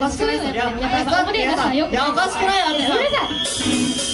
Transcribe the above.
やばくないやばくないやばくい